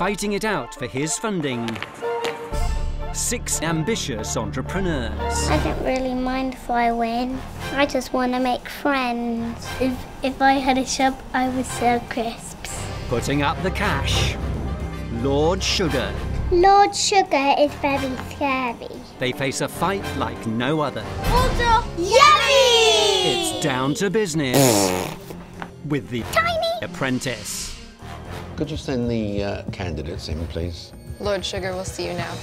fighting it out for his funding. Six ambitious entrepreneurs. I don't really mind if I win. I just want to make friends. If, if I had a shop, I would sell crisps. Putting up the cash. Lord Sugar. Lord Sugar is very scary. They face a fight like no other. Order yummy! It's down to business with the Tiny apprentice. Could you send the uh, candidates in, please? Lord Sugar we'll see you now.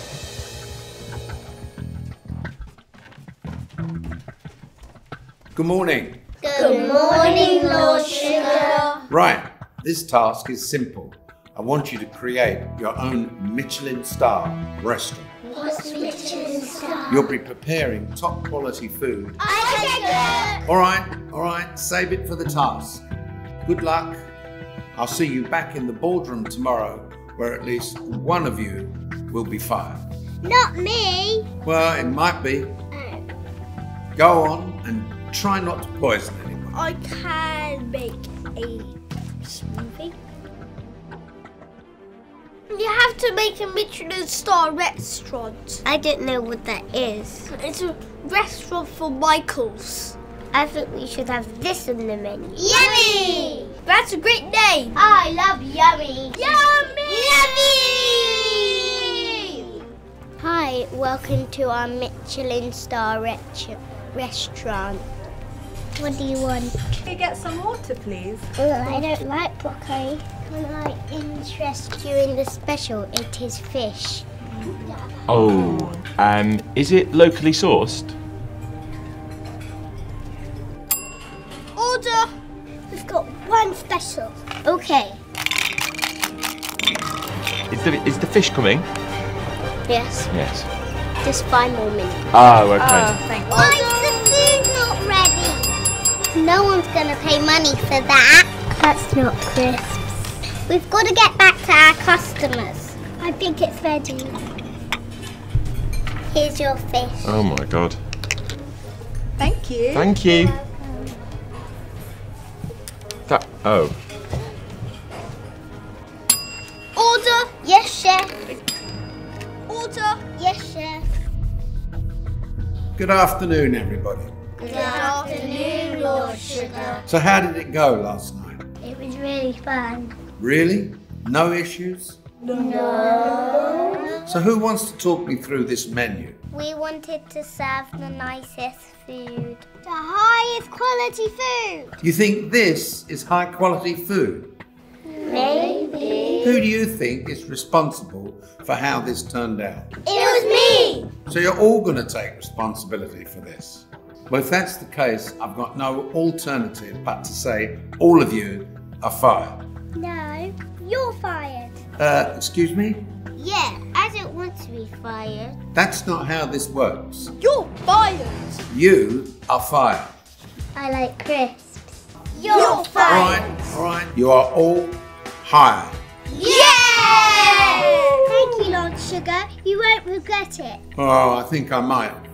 Good morning. Good morning, Lord Sugar. Right, this task is simple. I want you to create your own Michelin star restaurant. What's Michelin star? You'll be preparing top quality food. I All right, all right, save it for the task. Good luck. I'll see you back in the boardroom tomorrow where at least one of you will be fired. Not me. Well, it might be. Oh. Go on and try not to poison anyone. I can make a smoothie. You have to make a Michelin star restaurant. I don't know what that is. It's a restaurant for Michaels. I think we should have this on the menu. Yummy! That's a great name. I love yummy. Yummy! Yummy! Hi, welcome to our Michelin star restaurant. restaurant. What do you want? Can you get some water, please? Ugh, I don't like broccoli. Can I interest you in the special? It is fish. Oh, um, is it locally sourced? One. Okay. Is the is the fish coming? Yes. Yes. Just five more minutes. Oh, okay. Oh, thank you. Why is the food not ready? No one's gonna pay money for that. That's not crisps. We've got to get back to our customers. I think it's ready. Here's your fish. oh my god. Thank you. Thank you. That. Oh. Order! Yes, chef. Order! Yes, chef. Good afternoon, everybody. Good afternoon, Lord Sugar. So, how did it go last night? It was really fun. Really? No issues? No. So, who wants to talk me through this menu? We wanted to serve the nicest food. The highest quality food. You think this is high quality food? Maybe. Who do you think is responsible for how this turned out? It was me. So, you're all going to take responsibility for this? Well, if that's the case, I've got no alternative but to say all of you are fired. No, you're fired. Uh, excuse me? Yeah, I don't want to be fired. That's not how this works. You're fired. You are fired. I like crisps. You're, All right, all right. You are all hired. Yeah! Thank you, Lord Sugar. You won't regret it. Oh, I think I might.